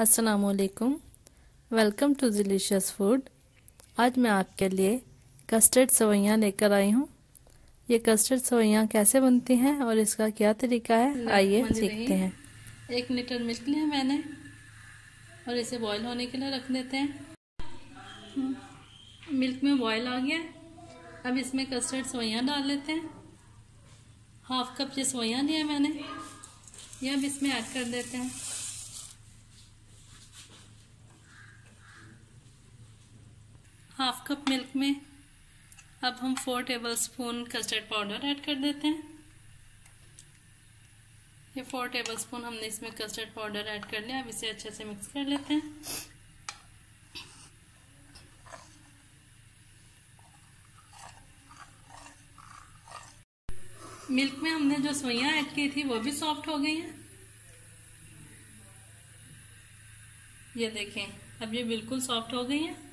असलकुम welcome to delicious food आज मैं आपके लिए कस्टर्ड सवैयाँ लेकर आई हूँ। ये कस्टर्ड सवैयाँ कैसे बनती हैं और इसका क्या तरीका है आइए सीखते हैं। एक लीटर मिल्क लिया मैंने और इसे बॉईल होने के लिए रख देते हैं। मिल्क में बॉईल आ गया। अब इसमें कस्टर्ड सवैयाँ डाल लेते हैं। हाफ़ कप ये सवैयाँ लिया मैंने। ये अब इसमें ऐड कर देते हैं। हाफ़ कप मिल्क में। अब हम four tablespoon custard powder add कर देते हैं। ये फोर टेबल स्पून हमने इसमें कस्टर्ड पाउडर ऐड कर लिया। अब इसे अच्छे से मिक्स कर लेते हैं। मिल्क में हमने जो सवैयाँ ऐड की थी, वो भी सॉफ्ट हो गई हैं। ये देखें, अब ये बिल्कुल सॉफ्ट हो गई हैं।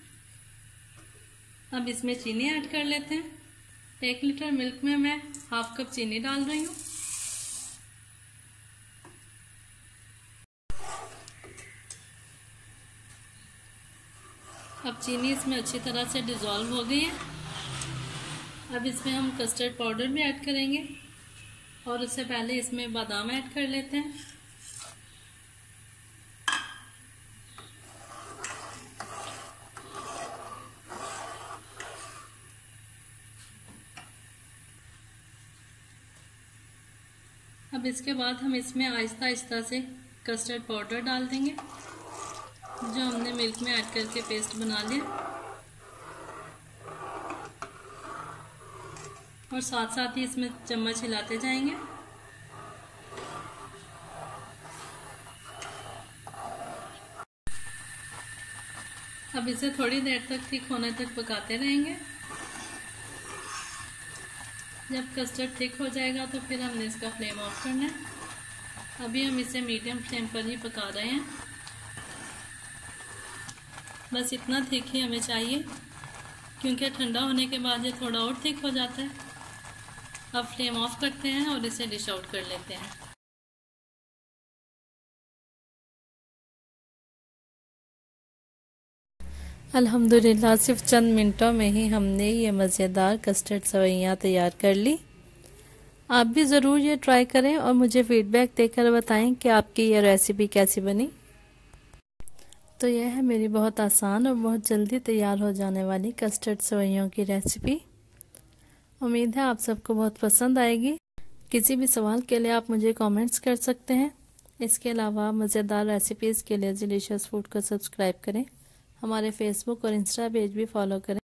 अब इसमें चीनी ऐड कर लेते हैं। एक लीटर मिल्क में मैं हाफ़ कप चीनी डाल रही हूँ। अब चीनी इसमें अच्छी तरह से डिज़ोल्व हो गई है। अब इसमें हम कस्टर्ड पाउडर भी ऐड करेंगे और उससे पहले इसमें बादाम ऐड कर लेते हैं। अब इसके बाद हम इसमें आहिस्ता आहिस्ता से कस्टर्ड पाउडर डाल देंगे, जो हमने मिल्क में ऐड करके पेस्ट बना लिया। और साथ साथ ही इसमें चम्मच हिलाते जाएँगे। अब इसे थोड़ी देर तक ठीक होने तक पकाते रहेंगे। जब कस्टर्ड थिक हो जाएगा तो फिर हमने इसका फ्लेम ऑफ़ करना है। अभी हम इसे मीडियम फ्लेम पर ही पका रहे हैं। बस इतना थिक ही हमें चाहिए, क्योंकि ठंडा होने के बाद ये थोड़ा और थिक हो जाता है। अब फ्लेम ऑफ़ करते हैं और इसे डिश आउट कर लेते हैं। अल्हम्दुलिल्लाह, सिर्फ़ चंद मिनटों में ही हमने ये मज़ेदार कस्टर्ड सवैयाँ तैयार कर ली। आप भी ज़रूर ये ट्राई करें और मुझे फ़ीडबैक देकर बताएँ कि आपकी ये रेसिपी कैसी बनी। तो यह है मेरी बहुत आसान और बहुत जल्दी तैयार हो जाने वाली कस्टर्ड सवैयों की रेसिपी उम्मीद है आप सबको बहुत पसंद आएगी। किसी भी सवाल के लिए आप मुझे कमेंट्स कर सकते हैं। इसके अलावा मज़ेदार रेसिपीज़ के लिए डिलीशियस फ़ूड को सब्सक्राइब करें। हमारे फेसबुक और इंस्टा पेज भी फॉलो करें।